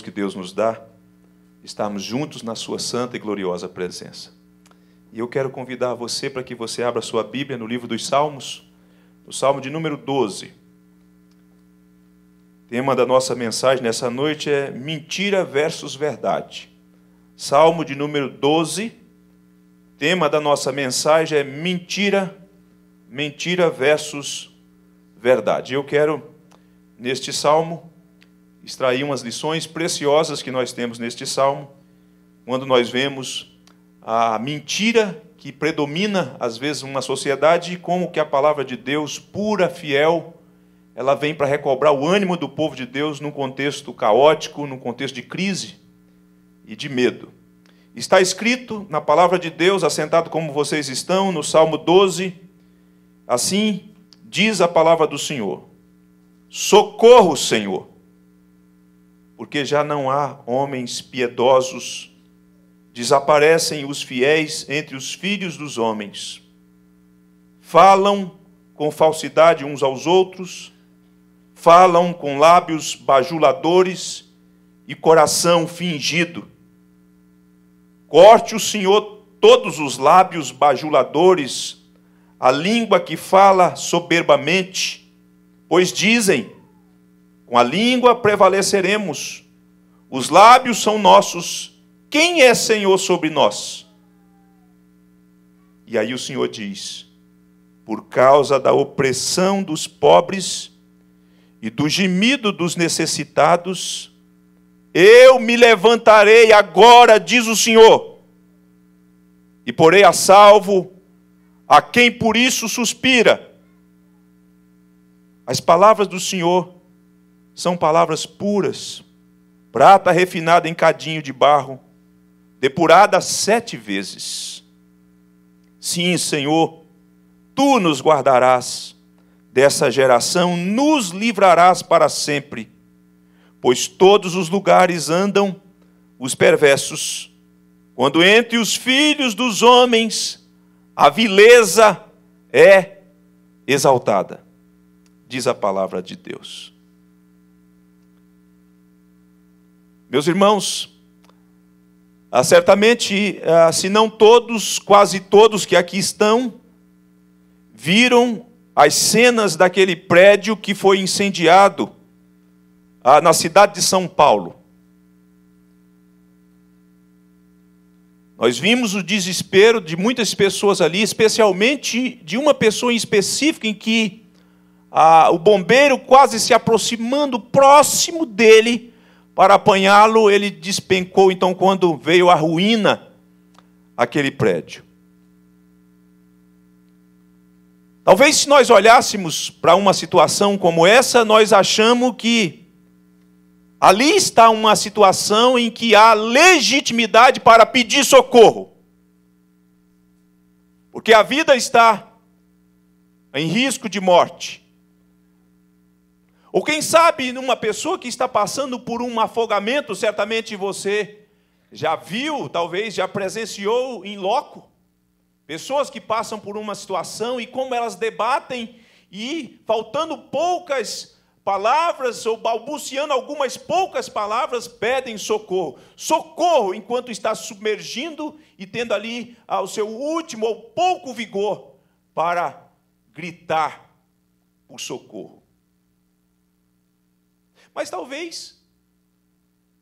que Deus nos dá estarmos juntos na Sua santa e gloriosa presença. E eu quero convidar você para que você abra sua Bíblia no livro dos Salmos, no Salmo de número 12. O tema da nossa mensagem nessa noite é Mentira versus Verdade. Salmo de número 12. Tema da nossa mensagem é Mentira, mentira versus verdade. Eu quero, neste salmo, extrair umas lições preciosas que nós temos neste salmo, quando nós vemos a mentira que predomina às vezes uma sociedade e como que a palavra de Deus pura, fiel, ela vem para recobrar o ânimo do povo de Deus num contexto caótico, num contexto de crise e de medo. Está escrito na palavra de Deus, assentado como vocês estão, no Salmo 12, assim diz a palavra do Senhor: Socorro, Senhor, porque já não há homens piedosos desaparecem os fiéis entre os filhos dos homens. Falam com falsidade uns aos outros, falam com lábios bajuladores e coração fingido. Corte o Senhor todos os lábios bajuladores, a língua que fala soberbamente, pois dizem: com a língua prevaleceremos, os lábios são nossos quem é Senhor sobre nós? E aí o Senhor diz: Por causa da opressão dos pobres e do gemido dos necessitados, eu me levantarei agora, diz o Senhor, e porei a salvo a quem por isso suspira. As palavras do Senhor são palavras puras, prata refinada em cadinho de barro, depurada sete vezes. Sim, Senhor, tu nos guardarás dessa geração, nos livrarás para sempre, pois todos os lugares andam os perversos, quando entre os filhos dos homens a vileza é exaltada, diz a palavra de Deus. Meus irmãos, ah, certamente, ah, se não todos, quase todos que aqui estão, viram as cenas daquele prédio que foi incendiado ah, na cidade de São Paulo. Nós vimos o desespero de muitas pessoas ali, especialmente de uma pessoa em específico, em que ah, o bombeiro, quase se aproximando próximo dele, para apanhá-lo, ele despencou, então, quando veio a ruína, aquele prédio. Talvez se nós olhássemos para uma situação como essa, nós achamos que ali está uma situação em que há legitimidade para pedir socorro. Porque a vida está em risco de morte. Ou quem sabe numa pessoa que está passando por um afogamento, certamente você já viu, talvez já presenciou em loco, pessoas que passam por uma situação e como elas debatem e faltando poucas palavras ou balbuciando algumas poucas palavras, pedem socorro. Socorro enquanto está submergindo e tendo ali o seu último ou pouco vigor para gritar por socorro. Mas talvez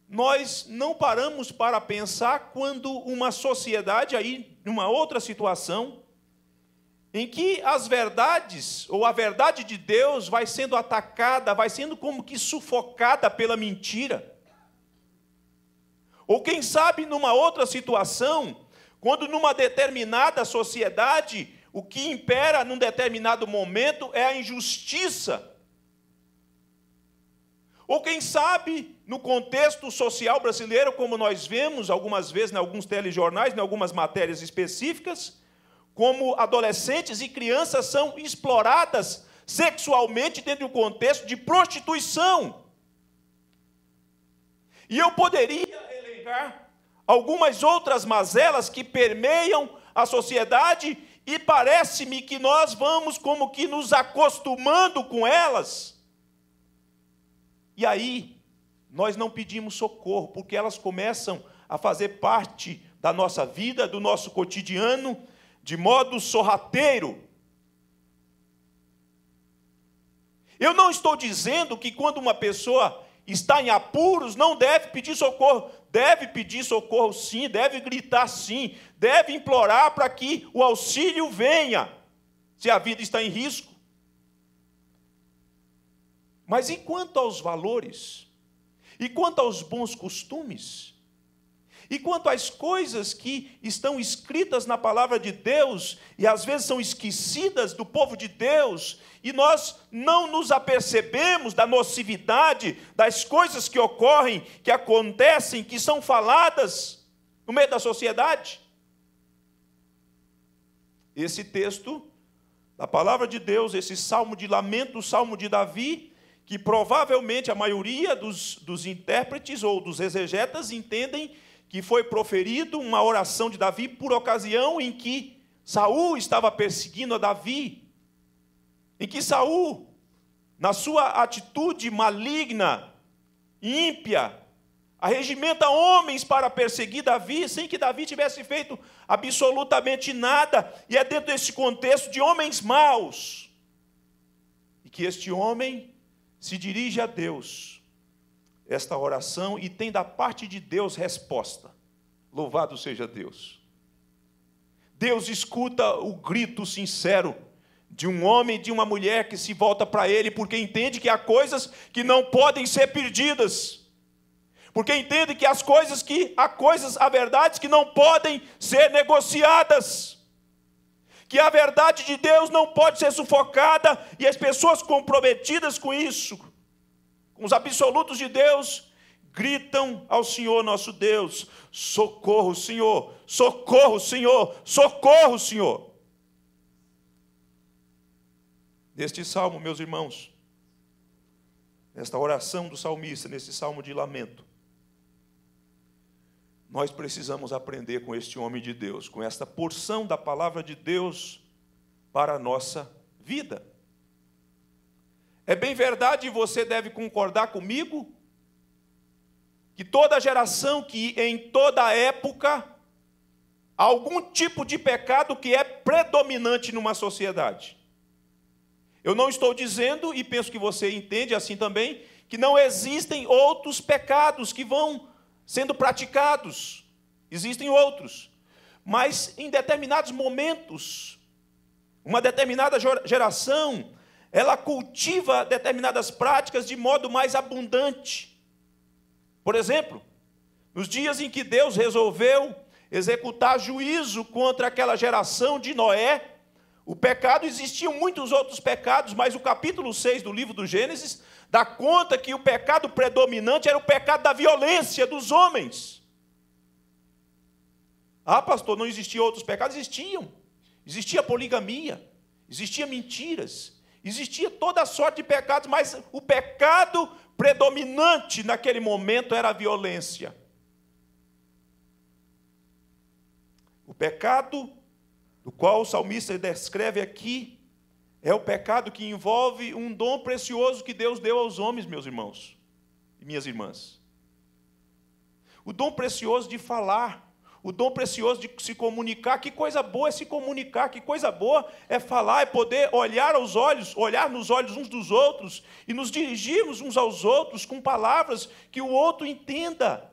nós não paramos para pensar quando uma sociedade aí, numa outra situação, em que as verdades, ou a verdade de Deus, vai sendo atacada, vai sendo como que sufocada pela mentira. Ou quem sabe numa outra situação, quando numa determinada sociedade, o que impera num determinado momento é a injustiça ou quem sabe, no contexto social brasileiro, como nós vemos algumas vezes em alguns telejornais, em algumas matérias específicas, como adolescentes e crianças são exploradas sexualmente dentro do contexto de prostituição. E eu poderia elencar algumas outras mazelas que permeiam a sociedade e parece-me que nós vamos como que nos acostumando com elas. E aí, nós não pedimos socorro, porque elas começam a fazer parte da nossa vida, do nosso cotidiano, de modo sorrateiro. Eu não estou dizendo que quando uma pessoa está em apuros, não deve pedir socorro. Deve pedir socorro sim, deve gritar sim, deve implorar para que o auxílio venha, se a vida está em risco. Mas e quanto aos valores? E quanto aos bons costumes? E quanto às coisas que estão escritas na palavra de Deus e às vezes são esquecidas do povo de Deus, e nós não nos apercebemos da nocividade das coisas que ocorrem, que acontecem, que são faladas no meio da sociedade? Esse texto da palavra de Deus, esse salmo de lamento, o salmo de Davi, que provavelmente a maioria dos, dos intérpretes ou dos exegetas entendem que foi proferido uma oração de Davi por ocasião em que Saul estava perseguindo a Davi, em que Saul, na sua atitude maligna, ímpia, arregimenta homens para perseguir Davi, sem que Davi tivesse feito absolutamente nada, e é dentro desse contexto de homens maus, e que este homem se dirige a Deus esta oração e tem da parte de Deus resposta. Louvado seja Deus. Deus escuta o grito sincero de um homem e de uma mulher que se volta para ele porque entende que há coisas que não podem ser perdidas. Porque entende que as coisas que há coisas, há verdades que não podem ser negociadas que a verdade de Deus não pode ser sufocada e as pessoas comprometidas com isso, com os absolutos de Deus, gritam ao Senhor nosso Deus: socorro, Senhor, socorro, Senhor, socorro, Senhor. Neste salmo, meus irmãos, nesta oração do salmista, nesse salmo de lamento, nós precisamos aprender com este homem de Deus, com esta porção da palavra de Deus para a nossa vida. É bem verdade, e você deve concordar comigo, que toda geração, que em toda época, há algum tipo de pecado que é predominante numa sociedade. Eu não estou dizendo, e penso que você entende assim também, que não existem outros pecados que vão sendo praticados. Existem outros. Mas em determinados momentos, uma determinada geração, ela cultiva determinadas práticas de modo mais abundante. Por exemplo, nos dias em que Deus resolveu executar juízo contra aquela geração de Noé, o pecado, existiam muitos outros pecados, mas o capítulo 6 do livro do Gênesis dá conta que o pecado predominante era o pecado da violência dos homens. Ah, pastor, não existiam outros pecados? Existiam. Existia poligamia, existia mentiras, existia toda sorte de pecados, mas o pecado predominante naquele momento era a violência. O pecado do qual o salmista descreve aqui, é o pecado que envolve um dom precioso que Deus deu aos homens, meus irmãos e minhas irmãs. O dom precioso de falar, o dom precioso de se comunicar. Que coisa boa é se comunicar, que coisa boa é falar, é poder olhar aos olhos, olhar nos olhos uns dos outros e nos dirigirmos uns aos outros com palavras que o outro entenda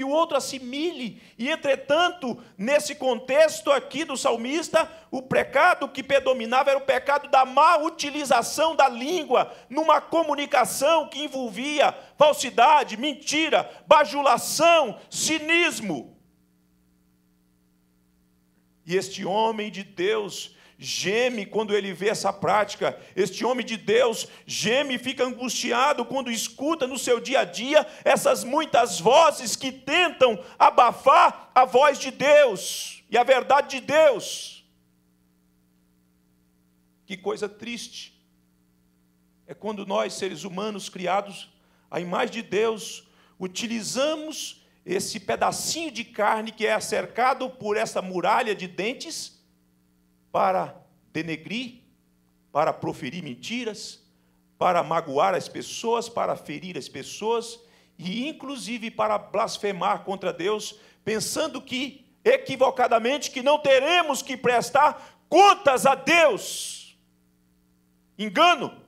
que o outro assimile. E, entretanto, nesse contexto aqui do salmista, o pecado que predominava era o pecado da má utilização da língua numa comunicação que envolvia falsidade, mentira, bajulação, cinismo. E este homem de Deus geme quando ele vê essa prática. Este homem de Deus geme e fica angustiado quando escuta no seu dia a dia essas muitas vozes que tentam abafar a voz de Deus e a verdade de Deus. Que coisa triste é quando nós, seres humanos criados à imagem de Deus, utilizamos esse pedacinho de carne que é cercado por essa muralha de dentes para denegrir, para proferir mentiras, para magoar as pessoas, para ferir as pessoas e inclusive para blasfemar contra Deus, pensando que equivocadamente que não teremos que prestar contas a Deus. Engano.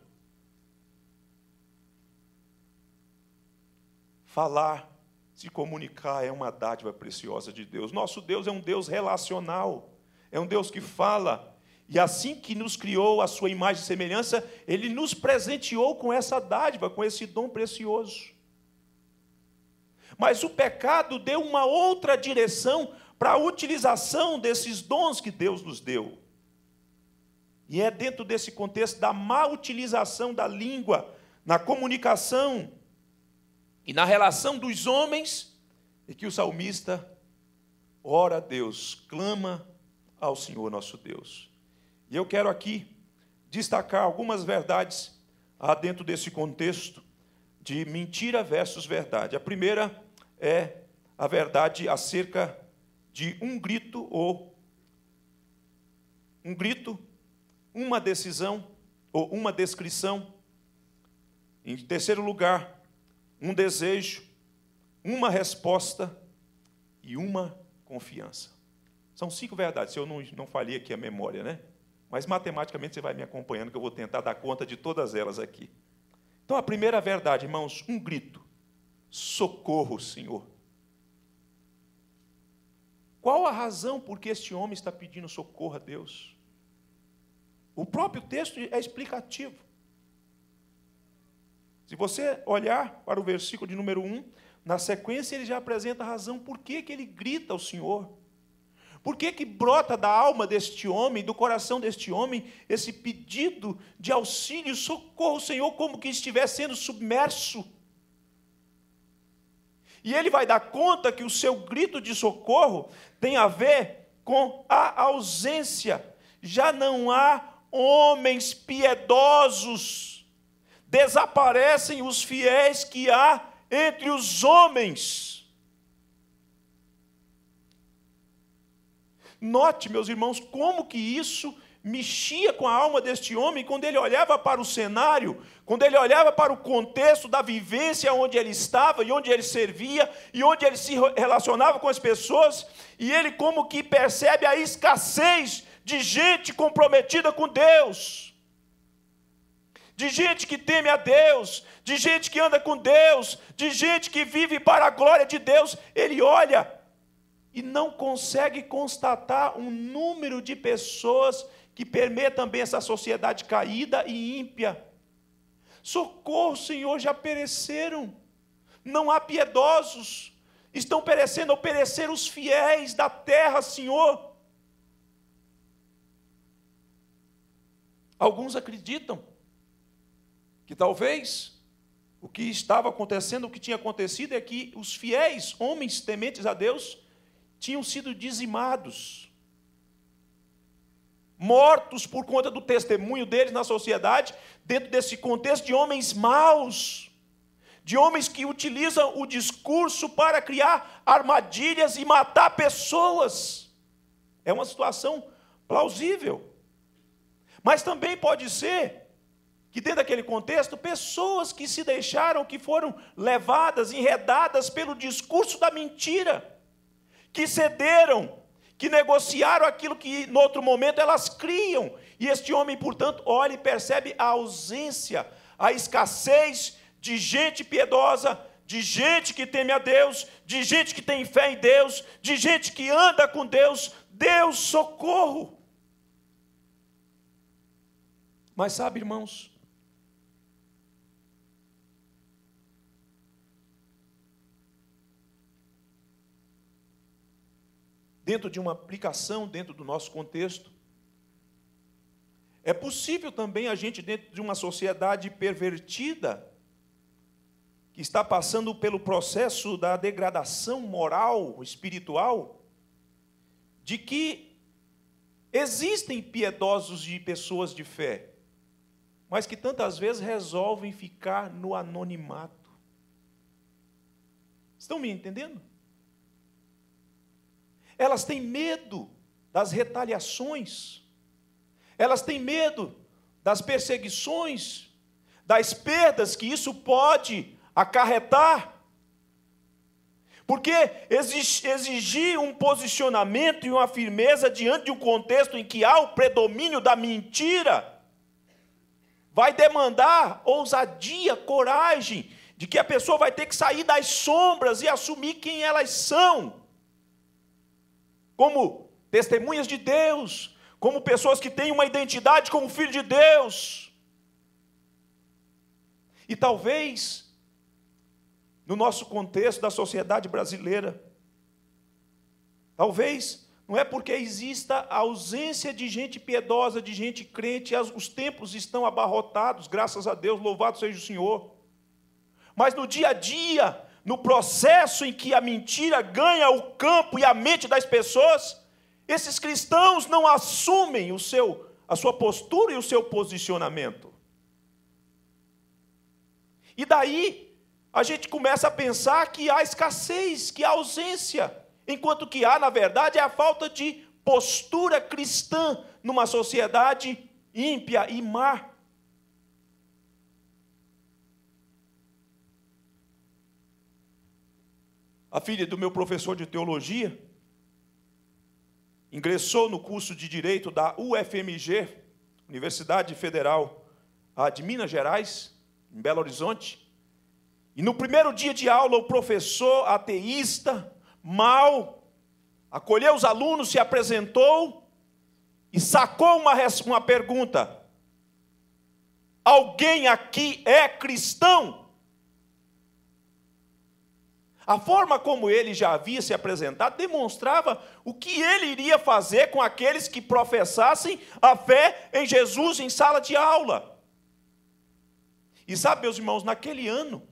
Falar, se comunicar é uma dádiva preciosa de Deus. Nosso Deus é um Deus relacional, é um Deus que fala. E assim que nos criou a sua imagem e semelhança, ele nos presenteou com essa dádiva, com esse dom precioso. Mas o pecado deu uma outra direção para a utilização desses dons que Deus nos deu. E é dentro desse contexto da má utilização da língua, na comunicação e na relação dos homens, e que o salmista ora a Deus, clama ao Senhor nosso Deus. E eu quero aqui destacar algumas verdades ah, dentro desse contexto de mentira versus verdade. A primeira é a verdade acerca de um grito ou um grito, uma decisão ou uma descrição. Em terceiro lugar, um desejo, uma resposta e uma confiança. São cinco verdades. Se eu não, não falhei aqui a memória, né? Mas matematicamente você vai me acompanhando, que eu vou tentar dar conta de todas elas aqui. Então, a primeira verdade, irmãos, um grito: socorro, Senhor. Qual a razão por que este homem está pedindo socorro a Deus? O próprio texto é explicativo. Se você olhar para o versículo de número 1, na sequência ele já apresenta a razão por que, que ele grita ao Senhor. Por que, que brota da alma deste homem, do coração deste homem, esse pedido de auxílio, socorro, Senhor, como que estivesse sendo submerso? E ele vai dar conta que o seu grito de socorro tem a ver com a ausência. Já não há homens piedosos. Desaparecem os fiéis que há entre os homens. Note, meus irmãos, como que isso mexia com a alma deste homem quando ele olhava para o cenário, quando ele olhava para o contexto da vivência onde ele estava e onde ele servia e onde ele se relacionava com as pessoas, e ele como que percebe a escassez de gente comprometida com Deus. De gente que teme a Deus, de gente que anda com Deus, de gente que vive para a glória de Deus, ele olha e não consegue constatar um número de pessoas que permeia também essa sociedade caída e ímpia. Socorro, Senhor, já pereceram. Não há piedosos. Estão perecendo ao perecer os fiéis da terra, Senhor. Alguns acreditam que talvez o que estava acontecendo, o que tinha acontecido é que os fiéis, homens tementes a Deus, tinham sido dizimados mortos por conta do testemunho deles na sociedade, dentro desse contexto de homens maus, de homens que utilizam o discurso para criar armadilhas e matar pessoas. É uma situação plausível. Mas também pode ser que, dentro daquele contexto, pessoas que se deixaram, que foram levadas, enredadas pelo discurso da mentira, que cederam que negociaram aquilo que, no outro momento, elas criam. E este homem, portanto, olha e percebe a ausência, a escassez de gente piedosa, de gente que teme a Deus, de gente que tem fé em Deus, de gente que anda com Deus. Deus, socorro! Mas sabe, irmãos, dentro de uma aplicação, dentro do nosso contexto. É possível também a gente, dentro de uma sociedade pervertida, que está passando pelo processo da degradação moral, espiritual, de que existem piedosos de pessoas de fé, mas que tantas vezes resolvem ficar no anonimato. Estão me entendendo? Elas têm medo das retaliações, elas têm medo das perseguições, das perdas que isso pode acarretar, Porque exigir um posicionamento e uma firmeza diante de um contexto em que há o predomínio da mentira vai demandar ousadia, coragem, de que a pessoa vai ter que sair das sombras e assumir quem elas são, como testemunhas de Deus, como pessoas que têm uma identidade como filho de Deus. E talvez, no nosso contexto da sociedade brasileira, talvez não é porque exista a ausência de gente piedosa, de gente crente, os templos estão abarrotados, graças a Deus, louvado seja o Senhor. Mas no dia a dia, no processo em que a mentira ganha o campo e a mente das pessoas, esses cristãos não assumem o seu, a sua postura e o seu posicionamento. E daí a gente começa a pensar que há escassez, que há ausência enquanto que há, na verdade, é a falta de postura cristã numa sociedade ímpia e má. A filha do meu professor de teologia ingressou no curso de direito da UFMG, Universidade Federal de Minas Gerais, em Belo Horizonte. E no primeiro dia de aula, o professor ateísta mal, acolheu os alunos, se apresentou e sacou uma, uma pergunta: Alguém aqui é cristão? A forma como ele já havia se apresentado demonstrava o que ele iria fazer com aqueles que professassem a fé em Jesus em sala de aula. E sabe, meus irmãos, naquele ano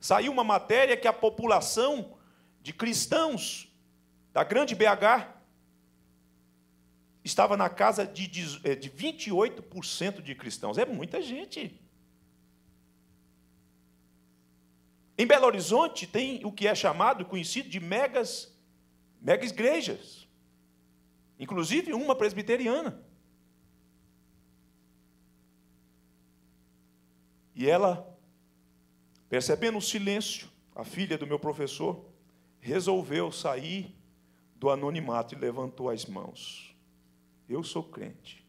saiu uma matéria que a população de cristãos da grande BH estava na casa de 28% eh, de cristãos. É muita gente. Em Belo Horizonte tem o que é chamado, conhecido de megas, mega igrejas. Inclusive uma presbiteriana. E ela, percebendo o silêncio, a filha do meu professor, resolveu sair do anonimato e levantou as mãos. Eu sou crente.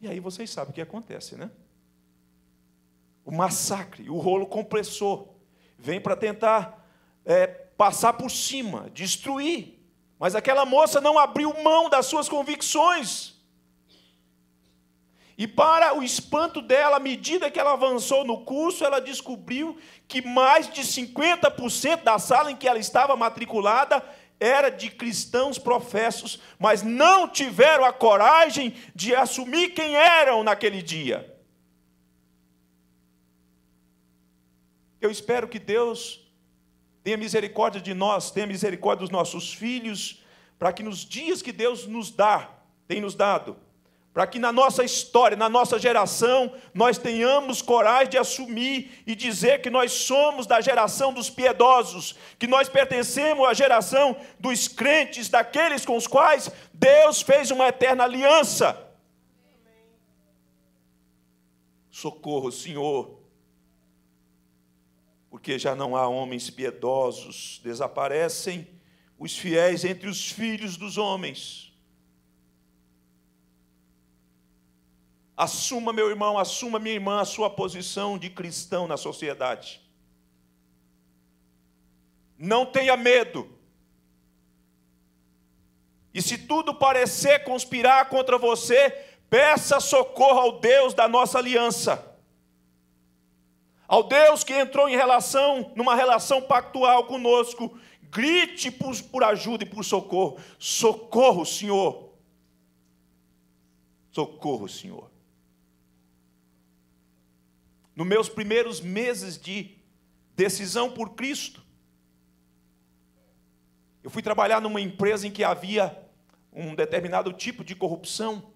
E aí vocês sabem o que acontece, né? O massacre, o rolo compressor, vem para tentar é, passar por cima, destruir. Mas aquela moça não abriu mão das suas convicções. E para o espanto dela, à medida que ela avançou no curso, ela descobriu que mais de 50% da sala em que ela estava matriculada era de cristãos professos, mas não tiveram a coragem de assumir quem eram naquele dia. Eu espero que Deus tenha misericórdia de nós, tenha misericórdia dos nossos filhos, para que nos dias que Deus nos dá, tem nos dado, para que na nossa história, na nossa geração, nós tenhamos coragem de assumir e dizer que nós somos da geração dos piedosos, que nós pertencemos à geração dos crentes, daqueles com os quais Deus fez uma eterna aliança. Socorro, Senhor, porque já não há homens piedosos, desaparecem os fiéis entre os filhos dos homens. Assuma, meu irmão, assuma, minha irmã, a sua posição de cristão na sociedade. Não tenha medo. E se tudo parecer conspirar contra você, peça socorro ao Deus da nossa aliança. Ao Deus que entrou em relação, numa relação pactual conosco, grite por, por ajuda e por socorro. Socorro, Senhor. Socorro, Senhor. Nos meus primeiros meses de decisão por Cristo, eu fui trabalhar numa empresa em que havia um determinado tipo de corrupção.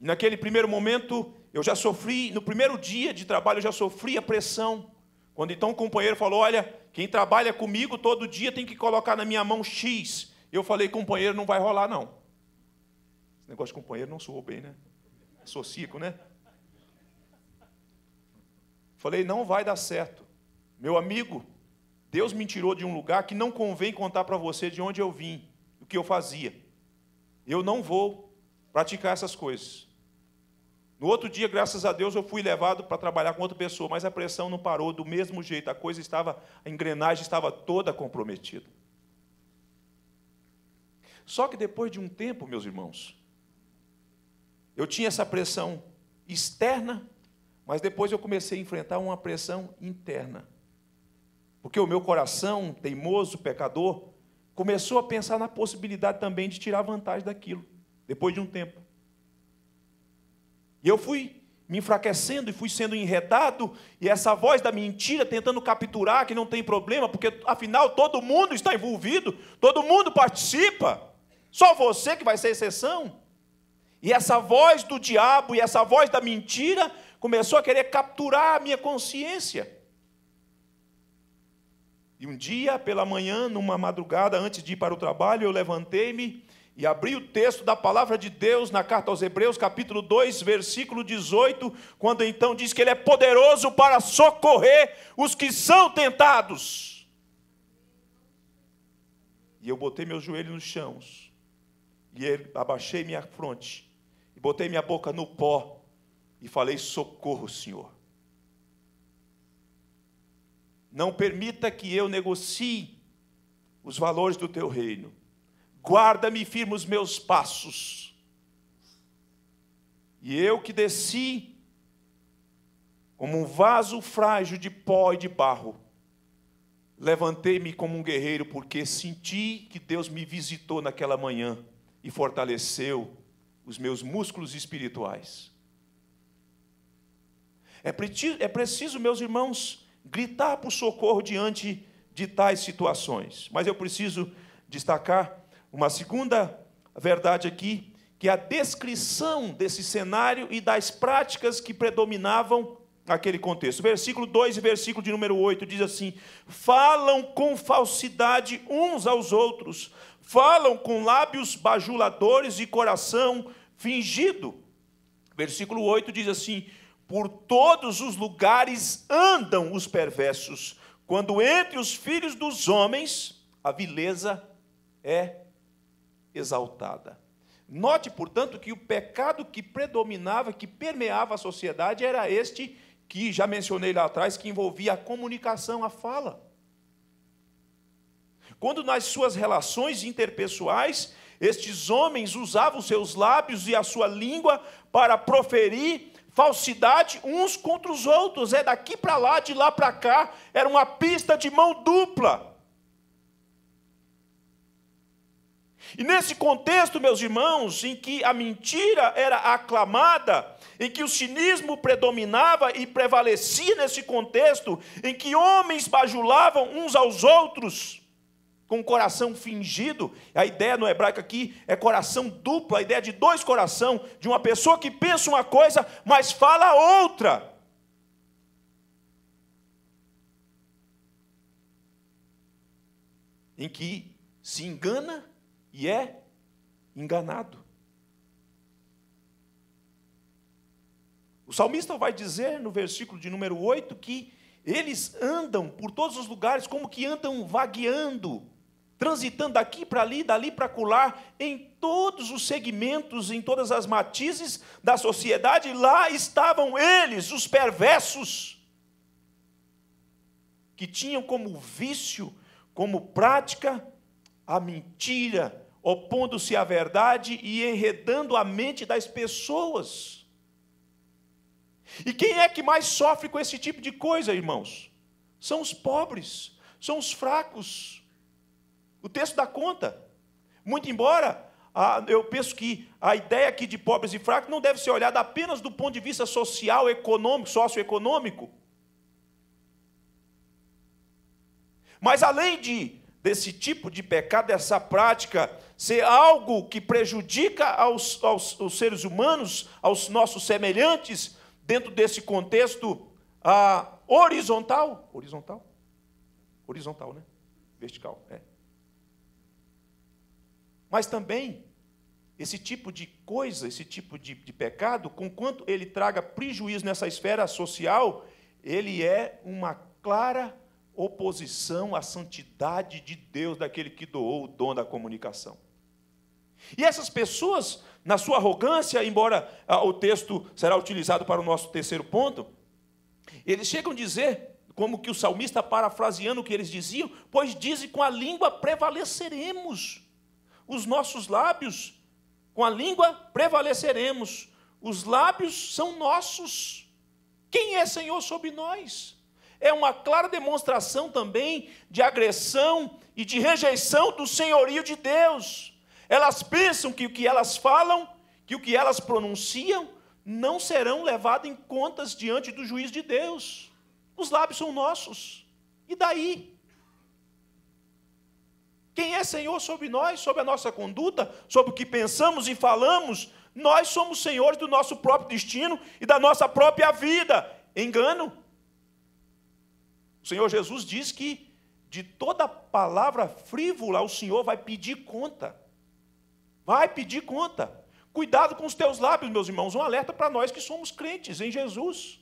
Naquele primeiro momento, eu já sofri, no primeiro dia de trabalho, eu já sofri a pressão. Quando então o companheiro falou: Olha, quem trabalha comigo todo dia tem que colocar na minha mão X. Eu falei: Companheiro, não vai rolar, não. Esse negócio de companheiro não soou bem, né? Associco, né? Falei, não vai dar certo. Meu amigo, Deus me tirou de um lugar que não convém contar para você de onde eu vim, o que eu fazia. Eu não vou praticar essas coisas. No outro dia, graças a Deus, eu fui levado para trabalhar com outra pessoa, mas a pressão não parou do mesmo jeito, a coisa estava, a engrenagem estava toda comprometida. Só que depois de um tempo, meus irmãos, eu tinha essa pressão externa, mas depois eu comecei a enfrentar uma pressão interna. Porque o meu coração, teimoso, pecador, começou a pensar na possibilidade também de tirar vantagem daquilo, depois de um tempo. E eu fui me enfraquecendo e fui sendo enredado, e essa voz da mentira tentando capturar que não tem problema, porque afinal todo mundo está envolvido, todo mundo participa, só você que vai ser exceção. E essa voz do diabo e essa voz da mentira começou a querer capturar a minha consciência. E um dia, pela manhã, numa madrugada, antes de ir para o trabalho, eu levantei-me e abri o texto da palavra de Deus na carta aos Hebreus, capítulo 2, versículo 18, quando então diz que Ele é poderoso para socorrer os que são tentados. E eu botei meus joelhos nos chãos, e abaixei minha fronte, e botei minha boca no pó, e falei: Socorro, Senhor. Não permita que eu negocie os valores do teu reino. Guarda-me e firma os meus passos. E eu que desci como um vaso frágil de pó e de barro, levantei-me como um guerreiro, porque senti que Deus me visitou naquela manhã e fortaleceu os meus músculos espirituais. É preciso, é preciso meus irmãos, gritar por socorro diante de tais situações. Mas eu preciso destacar uma segunda verdade aqui, que é a descrição desse cenário e das práticas que predominavam naquele contexto. Versículo 2 e versículo de número 8 diz assim: Falam com falsidade uns aos outros, falam com lábios bajuladores e coração fingido. Versículo 8 diz assim: por todos os lugares andam os perversos, quando entre os filhos dos homens a vileza é exaltada. Note, portanto, que o pecado que predominava, que permeava a sociedade, era este que já mencionei lá atrás, que envolvia a comunicação, a fala. Quando nas suas relações interpessoais, estes homens usavam seus lábios e a sua língua para proferir falsidade uns contra os outros, é daqui para lá, de lá para cá, era uma pista de mão dupla. E nesse contexto, meus irmãos, em que a mentira era aclamada, em que o cinismo predominava e prevalecia nesse contexto, em que homens bajulavam uns aos outros, com coração fingido. A ideia no hebraico aqui é coração duplo, a ideia de dois coração, de uma pessoa que pensa uma coisa, mas fala outra. Em que se engana e é enganado. O salmista vai dizer no versículo de número 8 que eles andam por todos os lugares como que andam vagueando transitando daqui para ali, dali para colar, em todos os segmentos, em todas as matizes da sociedade, lá estavam eles, os perversos, que tinham como vício, como prática, a mentira, opondo-se à verdade e enredando a mente das pessoas. E quem é que mais sofre com esse tipo de coisa, irmãos? São os pobres, são os fracos, o texto dá conta. Muito embora eu penso que a ideia aqui de pobres e fracos não deve ser olhada apenas do ponto de vista social, econômico, socioeconômico. Mas além de desse tipo de pecado, dessa prática ser algo que prejudica aos, aos, aos seres humanos, aos nossos semelhantes, dentro desse contexto ah, horizontal, horizontal, horizontal, né? Vertical, é. Mas também, esse tipo de coisa, esse tipo de, de pecado, conquanto ele traga prejuízo nessa esfera social, ele é uma clara oposição à santidade de Deus daquele que doou o dom da comunicação. E essas pessoas, na sua arrogância, embora ah, o texto será utilizado para o nosso terceiro ponto, eles chegam a dizer, como que o salmista parafraseando o que eles diziam, pois dizem com a língua prevaleceremos, os nossos lábios, com a língua prevaleceremos, os lábios são nossos. Quem é Senhor sobre nós? É uma clara demonstração também de agressão e de rejeição do senhorio de Deus. Elas pensam que o que elas falam, que o que elas pronunciam, não serão levados em contas diante do juiz de Deus. Os lábios são nossos. E daí? Quem é Senhor sobre nós, sobre a nossa conduta, sobre o que pensamos e falamos? Nós somos senhores do nosso próprio destino e da nossa própria vida. Engano? O Senhor Jesus diz que de toda palavra frívola o Senhor vai pedir conta. Vai pedir conta. Cuidado com os teus lábios, meus irmãos. Um alerta para nós que somos crentes em Jesus.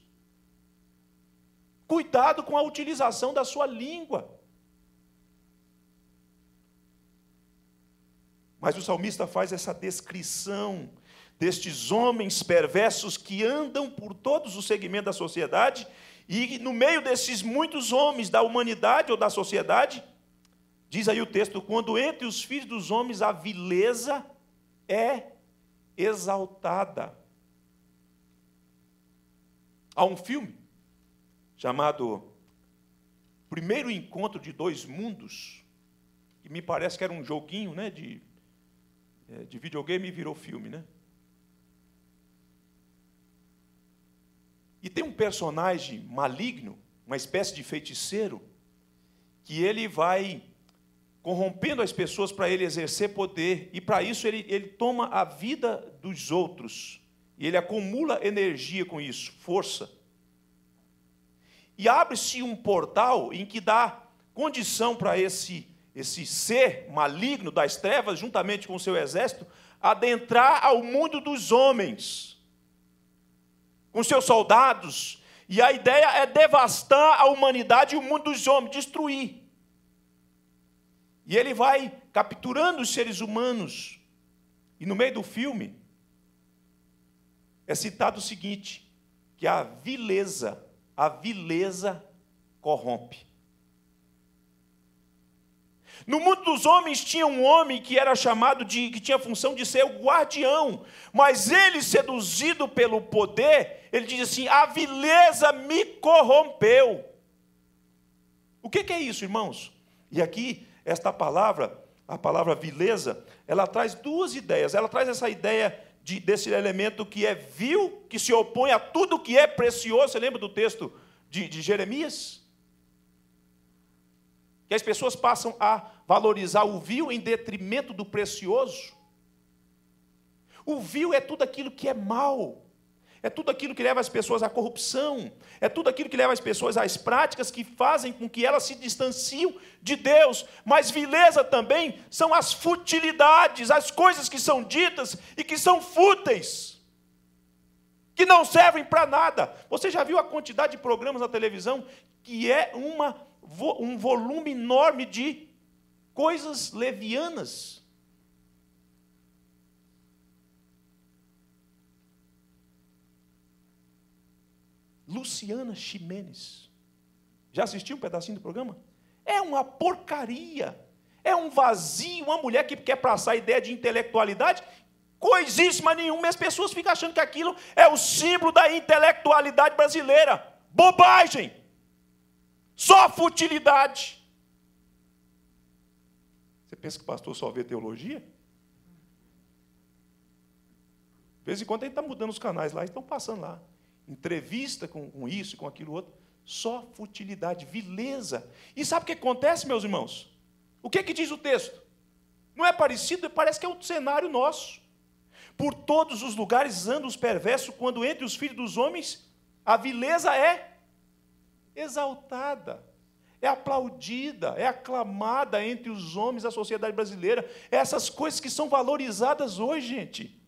Cuidado com a utilização da sua língua. Mas o salmista faz essa descrição destes homens perversos que andam por todos os segmentos da sociedade, e no meio desses muitos homens da humanidade ou da sociedade, diz aí o texto: quando entre os filhos dos homens a vileza é exaltada. Há um filme chamado Primeiro Encontro de Dois Mundos, que me parece que era um joguinho né, de, é, de videogame e virou filme. Né? E tem um personagem maligno, uma espécie de feiticeiro, que ele vai corrompendo as pessoas para ele exercer poder, e para isso ele, ele toma a vida dos outros, e ele acumula energia com isso, força. E abre-se um portal em que dá condição para esse, esse ser maligno das trevas, juntamente com o seu exército, adentrar ao mundo dos homens, com seus soldados, e a ideia é devastar a humanidade e o mundo dos homens, destruir. E ele vai capturando os seres humanos. E no meio do filme é citado o seguinte: que a vileza, a vileza corrompe. No mundo dos homens tinha um homem que era chamado de que tinha a função de ser o guardião, mas ele seduzido pelo poder, ele diz assim: "A vileza me corrompeu". O que, é isso, irmãos? E aqui esta palavra, a palavra vileza, ela traz duas ideias. Ela traz essa ideia de, desse elemento que é vil, que se opõe a tudo que é precioso. Você lembra do texto de, de Jeremias? Que as pessoas passam a valorizar o vil em detrimento do precioso. O vil é tudo aquilo que é mal, é tudo aquilo que leva as pessoas à corrupção, é tudo aquilo que leva as pessoas às práticas que fazem com que elas se distanciem de Deus. Mas vileza também são as futilidades, as coisas que são ditas e que são fúteis, que não servem para nada. Você já viu a quantidade de programas na televisão que é uma, um volume enorme de coisas levianas? Luciana Ximenes. Já assistiu um pedacinho do programa? É uma porcaria. É um vazio, uma mulher que quer passar a ideia de intelectualidade, coisíssima nenhuma, e as pessoas ficam achando que aquilo é o símbolo da intelectualidade brasileira. Bobagem! Só futilidade. Você pensa que o pastor só vê teologia? De vez em quando ele está mudando os canais lá, estão passando lá entrevista com, com isso, com aquilo outro, só futilidade, vileza. E sabe o que acontece, meus irmãos? O que, é que diz o texto? Não é parecido? Parece que é um cenário nosso. Por todos os lugares andam os perversos, quando entre os filhos dos homens a vileza é exaltada, é aplaudida, é aclamada entre os homens da sociedade brasileira. É essas coisas que são valorizadas hoje, gente.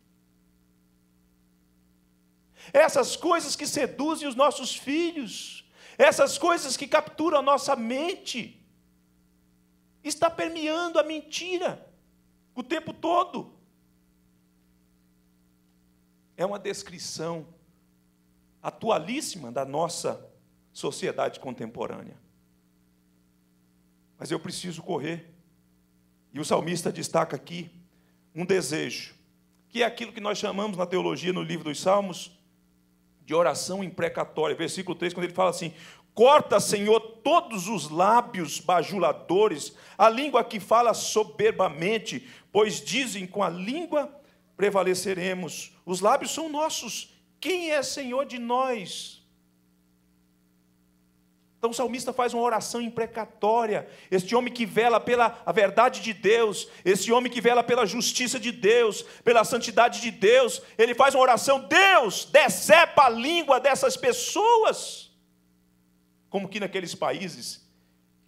Essas coisas que seduzem os nossos filhos, essas coisas que capturam a nossa mente, está permeando a mentira o tempo todo. É uma descrição atualíssima da nossa sociedade contemporânea. Mas eu preciso correr. E o salmista destaca aqui um desejo, que é aquilo que nós chamamos na teologia, no livro dos Salmos, de oração imprecatória. Versículo 3, quando ele fala assim: Corta, Senhor, todos os lábios bajuladores, a língua que fala soberbamente, pois dizem com a língua prevaleceremos. Os lábios são nossos. Quem é Senhor de nós? Então o salmista faz uma oração imprecatória. Este homem que vela pela a verdade de Deus, esse homem que vela pela justiça de Deus, pela santidade de Deus, ele faz uma oração: Deus, decepa a língua dessas pessoas. Como que naqueles países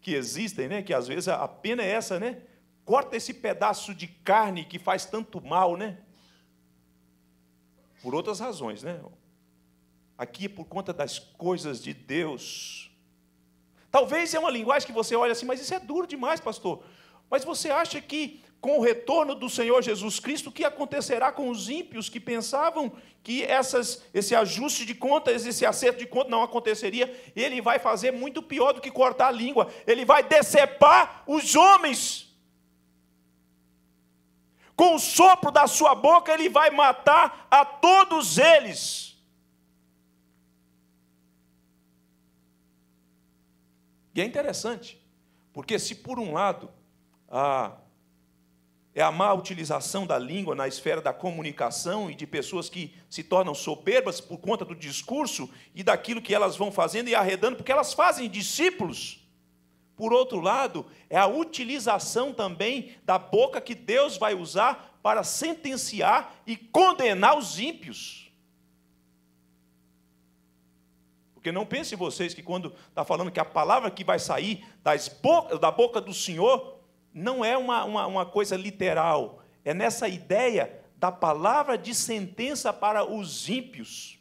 que existem, né, que às vezes a pena é essa, né? Corta esse pedaço de carne que faz tanto mal, né? Por outras razões, né? Aqui é por conta das coisas de Deus Talvez é uma linguagem que você olha assim, mas isso é duro demais, pastor. Mas você acha que com o retorno do Senhor Jesus Cristo, o que acontecerá com os ímpios que pensavam que essas, esse ajuste de contas, esse acerto de contas não aconteceria? Ele vai fazer muito pior do que cortar a língua, ele vai decepar os homens. Com o sopro da sua boca, ele vai matar a todos eles. E é interessante, porque se por um lado a, é a má utilização da língua na esfera da comunicação e de pessoas que se tornam soberbas por conta do discurso e daquilo que elas vão fazendo e arredando, porque elas fazem discípulos. Por outro lado, é a utilização também da boca que Deus vai usar para sentenciar e condenar os ímpios. Porque não pensem vocês que quando está falando que a palavra que vai sair da boca do Senhor não é uma, uma, uma coisa literal, é nessa ideia da palavra de sentença para os ímpios.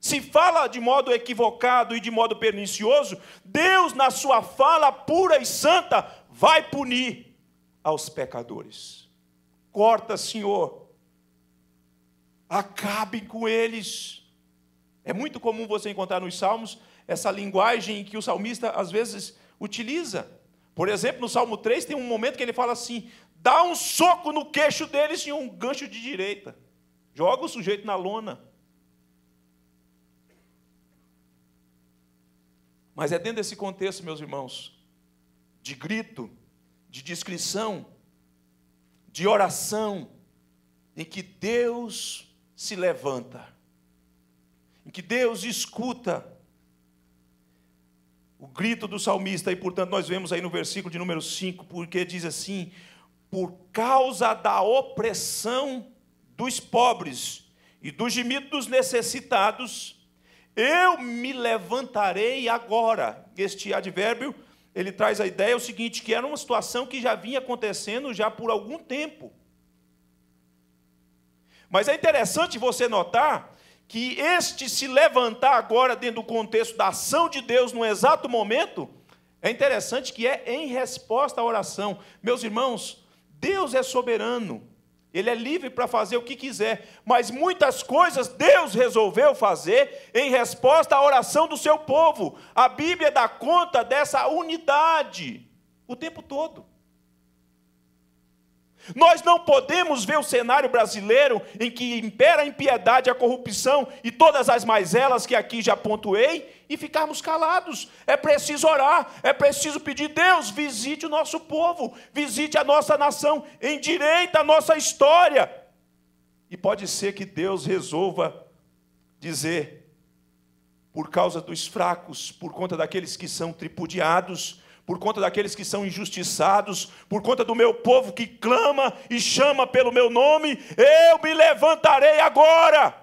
Se fala de modo equivocado e de modo pernicioso, Deus, na sua fala pura e santa, vai punir aos pecadores. Corta, Senhor, acabe com eles. É muito comum você encontrar nos Salmos essa linguagem que o salmista às vezes utiliza. Por exemplo, no Salmo 3 tem um momento que ele fala assim: dá um soco no queixo deles e um gancho de direita. Joga o sujeito na lona. Mas é dentro desse contexto, meus irmãos, de grito, de descrição, de oração, em que Deus se levanta em que Deus escuta o grito do salmista, e portanto nós vemos aí no versículo de número 5, porque diz assim: por causa da opressão dos pobres e do gemido dos necessitados, eu me levantarei agora. Este advérbio, ele traz a ideia o seguinte, que era uma situação que já vinha acontecendo já por algum tempo. Mas é interessante você notar que este se levantar agora dentro do contexto da ação de Deus no exato momento, é interessante que é em resposta à oração. Meus irmãos, Deus é soberano. Ele é livre para fazer o que quiser, mas muitas coisas Deus resolveu fazer em resposta à oração do seu povo. A Bíblia dá conta dessa unidade o tempo todo. Nós não podemos ver o cenário brasileiro em que impera a impiedade, a corrupção e todas as mais-elas que aqui já pontuei e ficarmos calados. É preciso orar, é preciso pedir, Deus, visite o nosso povo, visite a nossa nação, endireita a nossa história. E pode ser que Deus resolva dizer, por causa dos fracos, por conta daqueles que são tripudiados, por conta daqueles que são injustiçados, por conta do meu povo que clama e chama pelo meu nome, eu me levantarei agora.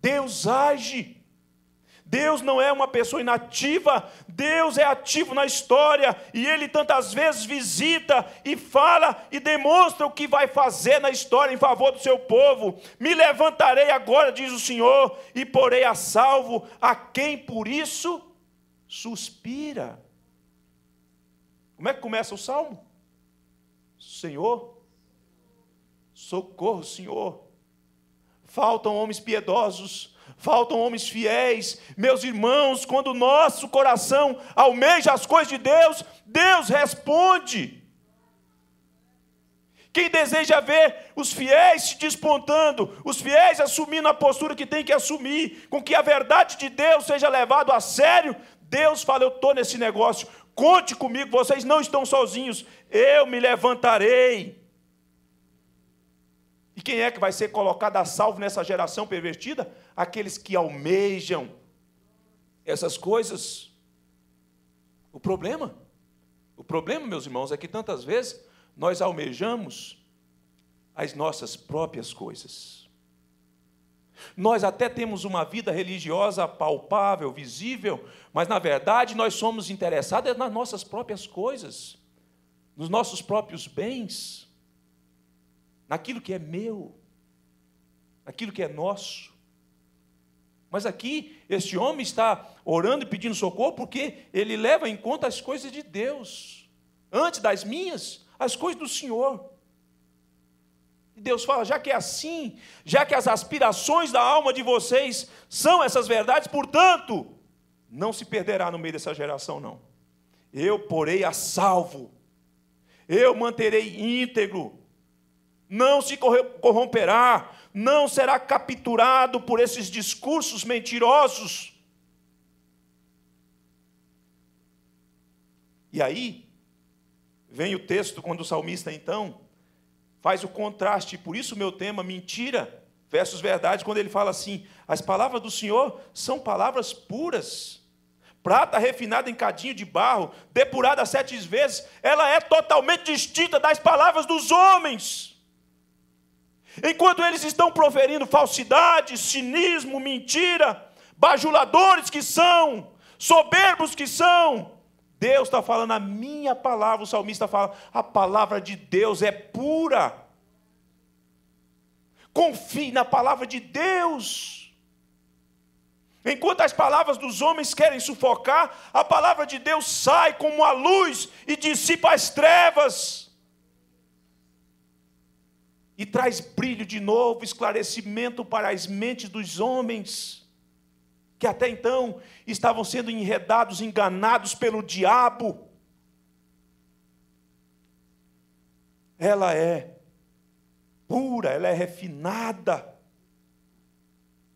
Deus age, Deus não é uma pessoa inativa, Deus é ativo na história e Ele tantas vezes visita e fala e demonstra o que vai fazer na história em favor do seu povo. Me levantarei agora, diz o Senhor, e porei a salvo a quem por isso suspira. Como é que começa o salmo? Senhor, socorro, Senhor. Faltam homens piedosos, faltam homens fiéis. Meus irmãos, quando o nosso coração almeja as coisas de Deus, Deus responde. Quem deseja ver os fiéis se despontando, os fiéis assumindo a postura que tem que assumir, com que a verdade de Deus seja levada a sério, Deus fala: Eu estou nesse negócio, conte comigo, vocês não estão sozinhos, eu me levantarei. E quem é que vai ser colocado a salvo nessa geração pervertida? Aqueles que almejam essas coisas. O problema, o problema, meus irmãos, é que tantas vezes nós almejamos as nossas próprias coisas. Nós até temos uma vida religiosa palpável, visível, mas na verdade nós somos interessados nas nossas próprias coisas, nos nossos próprios bens, naquilo que é meu, naquilo que é nosso. Mas aqui, este homem está orando e pedindo socorro porque ele leva em conta as coisas de Deus, antes das minhas, as coisas do Senhor. E Deus fala: já que é assim, já que as aspirações da alma de vocês são essas verdades, portanto, não se perderá no meio dessa geração, não. Eu porei a salvo, eu manterei íntegro, não se corromperá, não será capturado por esses discursos mentirosos. E aí, vem o texto quando o salmista então faz o contraste, por isso meu tema, mentira versus verdade, quando ele fala assim: as palavras do Senhor são palavras puras. Prata refinada em cadinho de barro, depurada sete vezes, ela é totalmente distinta das palavras dos homens. Enquanto eles estão proferindo falsidade, cinismo, mentira, bajuladores que são, soberbos que são, Deus está falando a minha palavra, o salmista fala, a palavra de Deus é pura. Confie na palavra de Deus. Enquanto as palavras dos homens querem sufocar, a palavra de Deus sai como a luz e dissipa as trevas. E traz brilho de novo, esclarecimento para as mentes dos homens que até então estavam sendo enredados, enganados pelo diabo. Ela é pura, ela é refinada.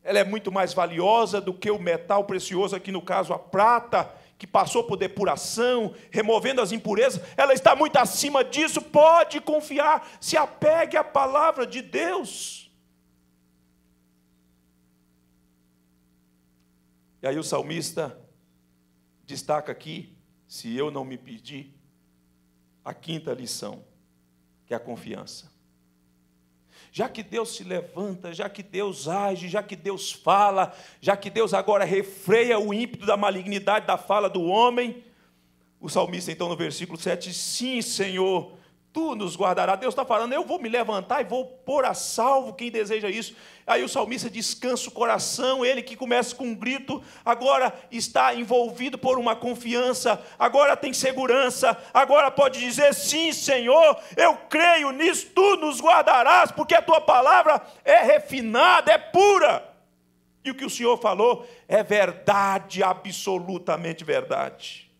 Ela é muito mais valiosa do que o metal precioso, aqui no caso a prata, que passou por depuração, removendo as impurezas. Ela está muito acima disso, pode confiar, se apegue à palavra de Deus. E aí o salmista destaca aqui, se eu não me pedir, a quinta lição, que é a confiança. Já que Deus se levanta, já que Deus age, já que Deus fala, já que Deus agora refreia o ímpeto da malignidade da fala do homem, o salmista, então, no versículo 7, sim, Senhor, tu nos guardarás. Deus está falando, eu vou me levantar e vou pôr a salvo quem deseja isso. Aí o salmista descansa o coração, ele que começa com um grito, agora está envolvido por uma confiança, agora tem segurança, agora pode dizer: sim, Senhor, eu creio nisso, tu nos guardarás, porque a tua palavra é refinada, é pura. E o que o Senhor falou é verdade, absolutamente verdade.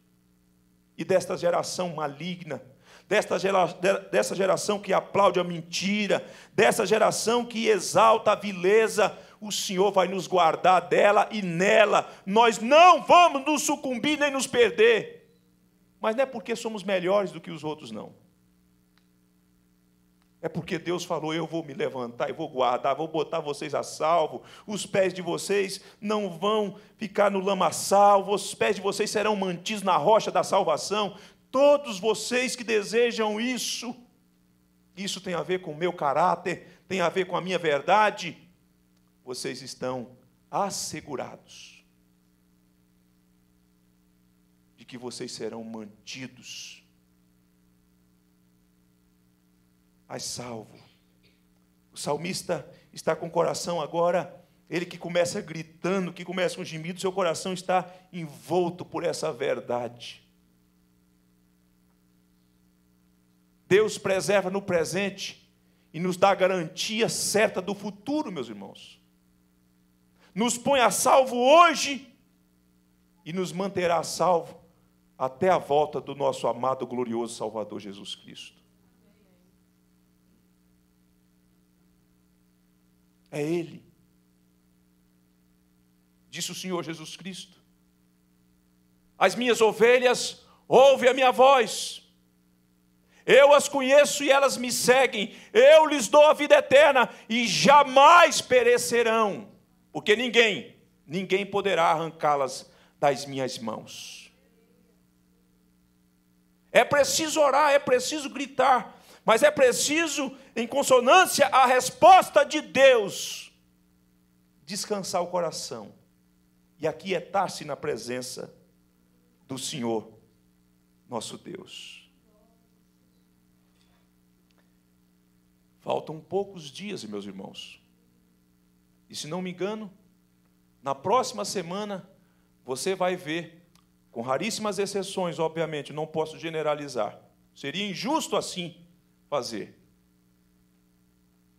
E desta geração maligna, desta gera, dessa geração que aplaude a mentira, dessa geração que exalta a vileza, o Senhor vai nos guardar dela e nela. Nós não vamos nos sucumbir nem nos perder. Mas não é porque somos melhores do que os outros, não. É porque Deus falou: eu vou me levantar e vou guardar, vou botar vocês a salvo. Os pés de vocês não vão ficar no lamaçal, os pés de vocês serão mantidos na rocha da salvação. Todos vocês que desejam isso, isso tem a ver com o meu caráter, tem a ver com a minha verdade, vocês estão assegurados. que vocês serão mantidos. Mas salvo. O salmista está com o coração agora, ele que começa gritando, que começa com gemido, seu coração está envolto por essa verdade. Deus preserva no presente e nos dá a garantia certa do futuro, meus irmãos. Nos põe a salvo hoje e nos manterá a salvo até a volta do nosso amado, glorioso Salvador Jesus Cristo. É Ele. Disse o Senhor Jesus Cristo. As minhas ovelhas ouvem a minha voz eu as conheço e elas me seguem. Eu lhes dou a vida eterna e jamais perecerão, porque ninguém, ninguém poderá arrancá-las das minhas mãos. É preciso orar, é preciso gritar, mas é preciso, em consonância à resposta de Deus, descansar o coração e aquietar-se na presença do Senhor, nosso Deus. Faltam poucos dias, meus irmãos. E se não me engano, na próxima semana você vai ver, com raríssimas exceções, obviamente, não posso generalizar. Seria injusto assim fazer.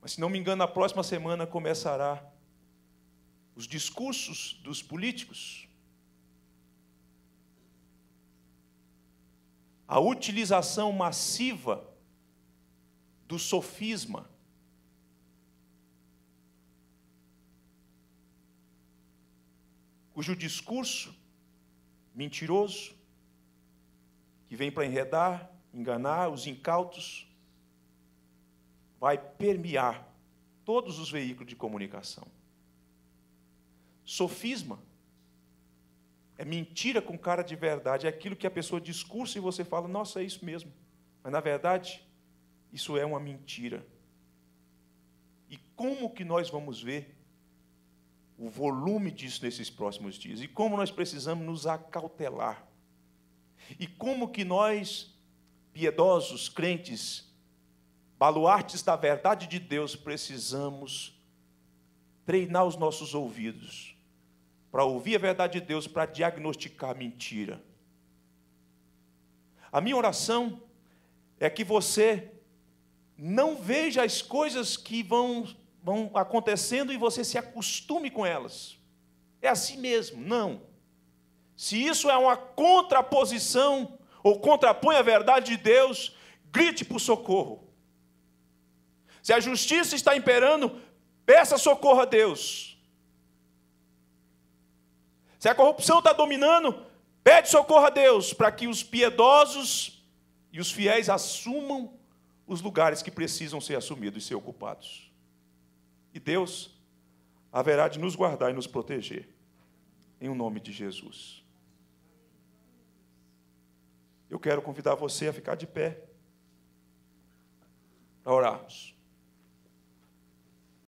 Mas se não me engano, na próxima semana começará os discursos dos políticos. A utilização massiva do sofisma. Cujo discurso mentiroso, que vem para enredar, enganar os incautos, vai permear todos os veículos de comunicação. Sofisma é mentira com cara de verdade, é aquilo que a pessoa discursa e você fala, nossa, é isso mesmo. Mas na verdade, isso é uma mentira. E como que nós vamos ver o volume disso nesses próximos dias? E como nós precisamos nos acautelar? E como que nós, piedosos, crentes, baluartes da verdade de Deus, precisamos treinar os nossos ouvidos para ouvir a verdade de Deus, para diagnosticar a mentira. A minha oração é que você não veja as coisas que vão, vão acontecendo e você se acostume com elas. É assim mesmo. Não. Se isso é uma contraposição ou contrapõe a verdade de Deus, grite por socorro. Se a justiça está imperando, peça socorro a Deus. Se a corrupção está dominando, pede socorro a Deus para que os piedosos e os fiéis assumam os lugares que precisam ser assumidos e ser ocupados. E Deus haverá de nos guardar e nos proteger, em o nome de Jesus. Eu quero convidar você a ficar de pé para orarmos.